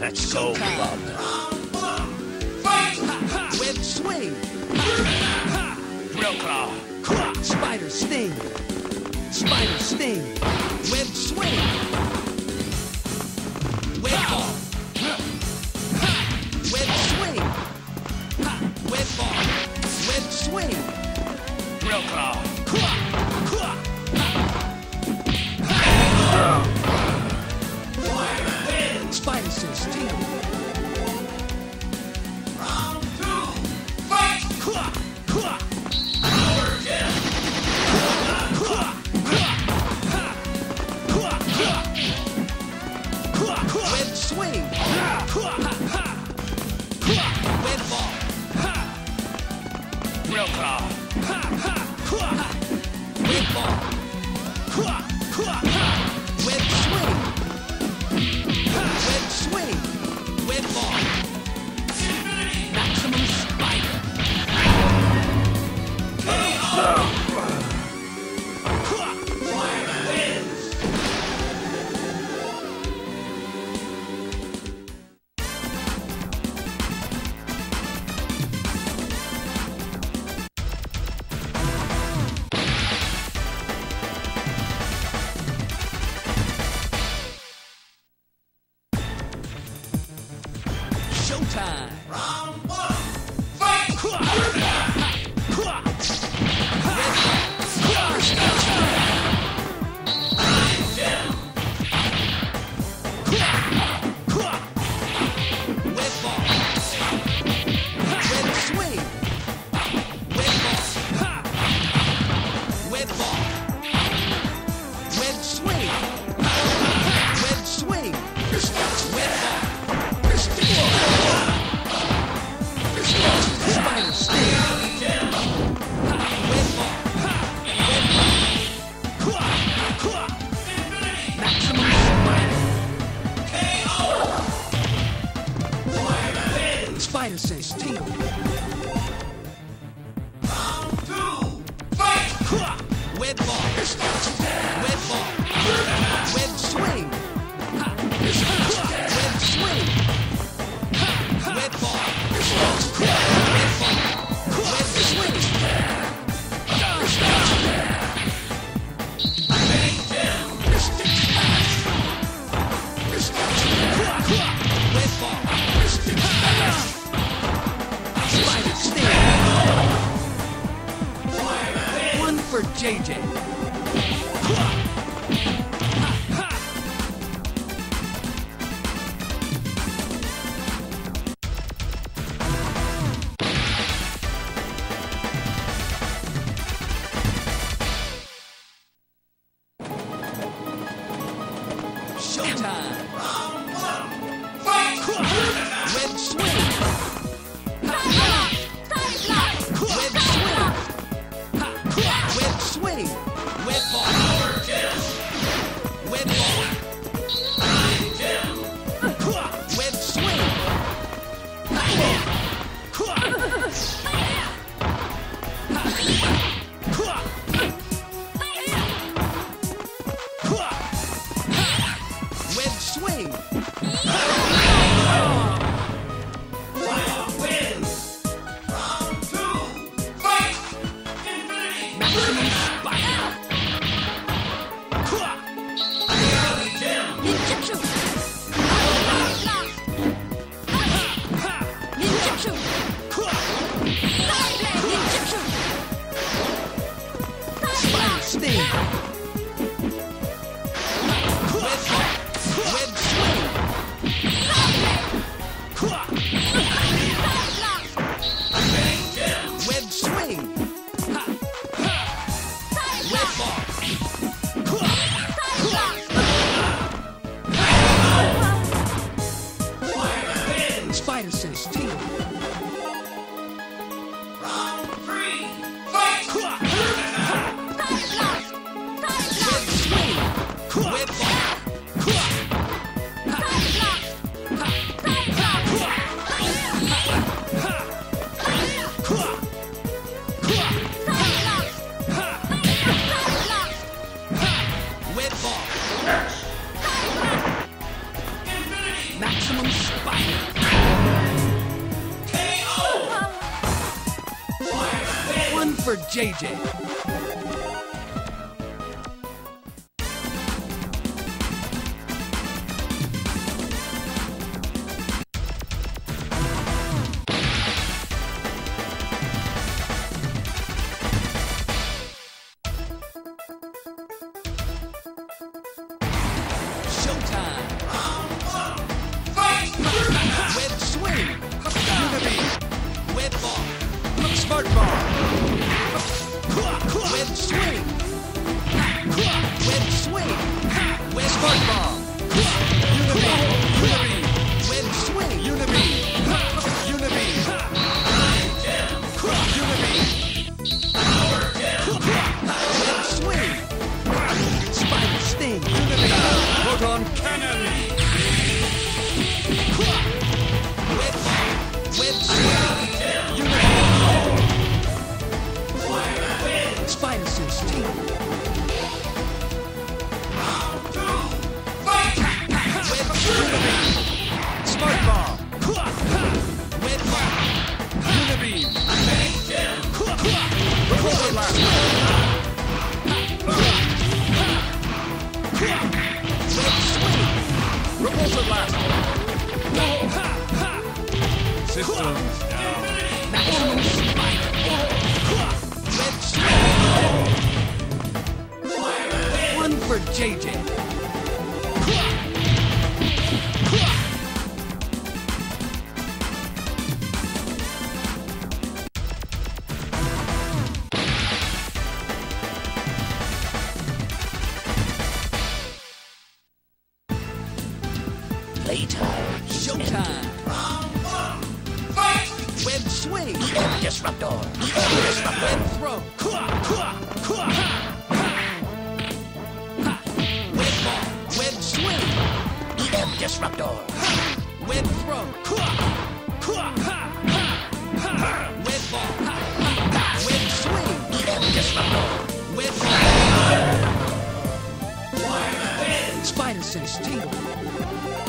Let's go, Bob. Web swing. Drill claw. Spider sting. Spider sting. Web swing. Web ball. Web swing. Web ball. Web swing. Drill claw. 16. JJ. JJ. Sense tingle.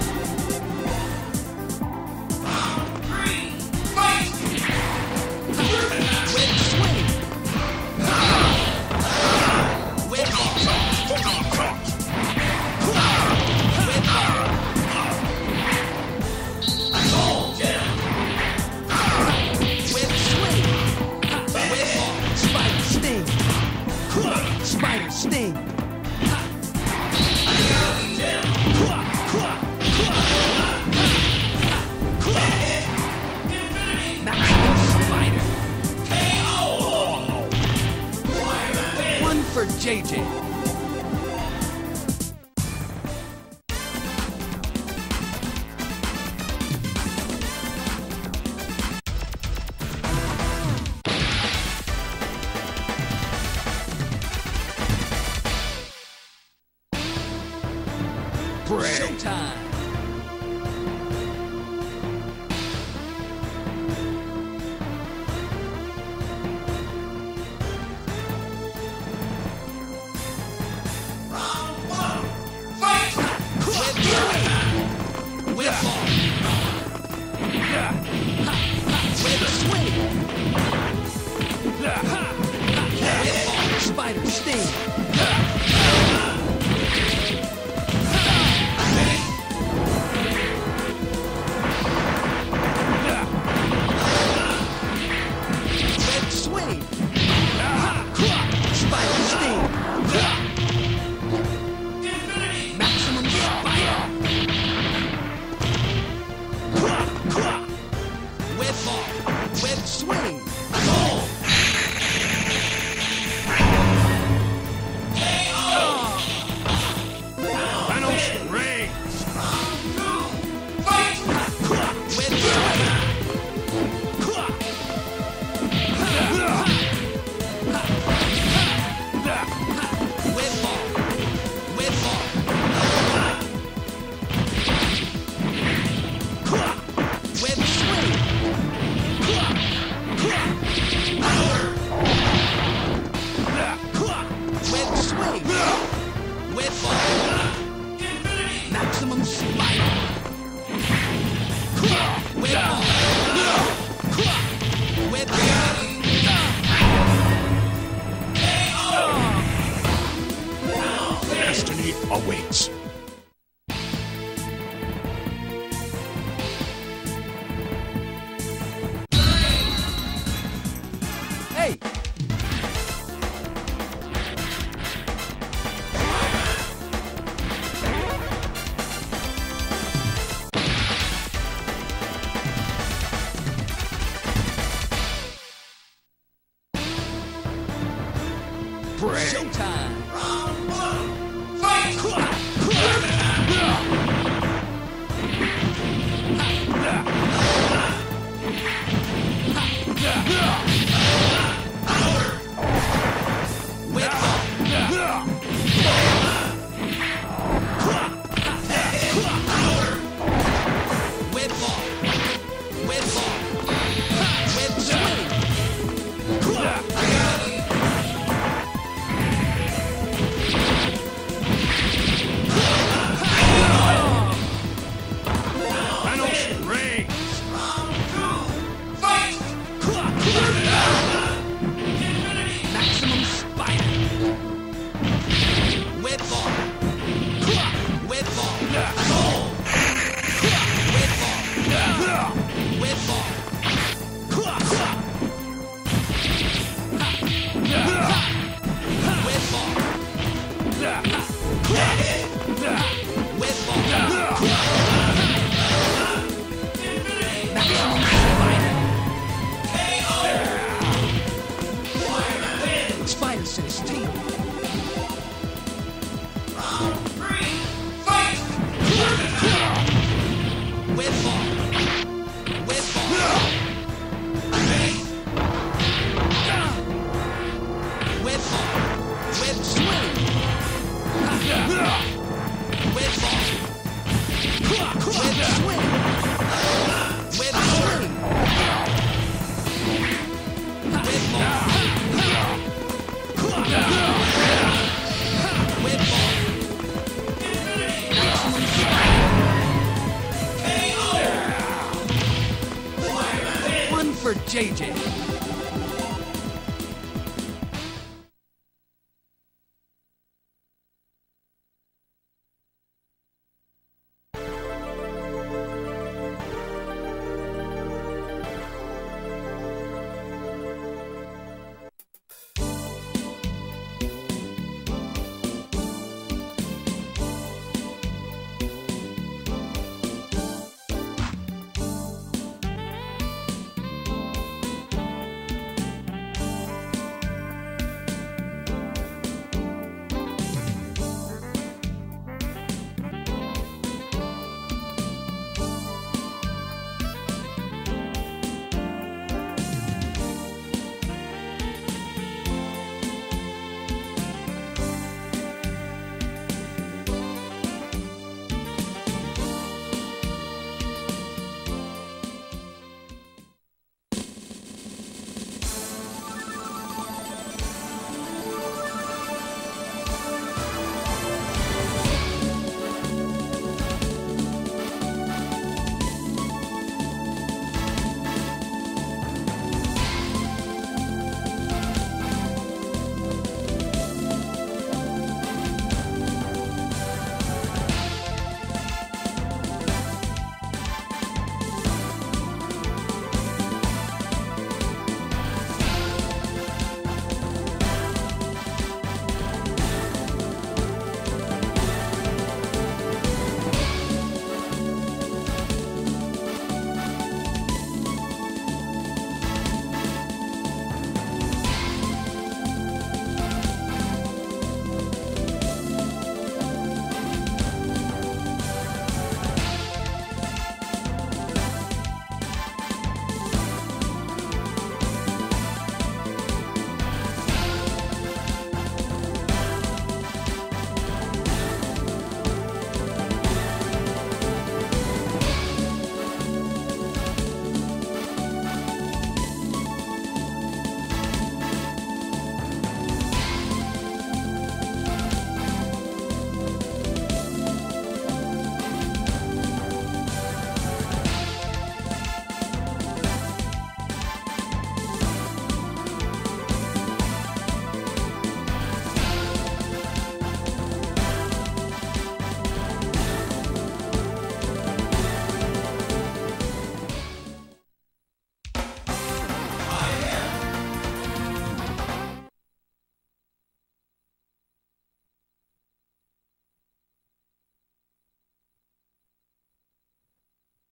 Thank you. For awaits.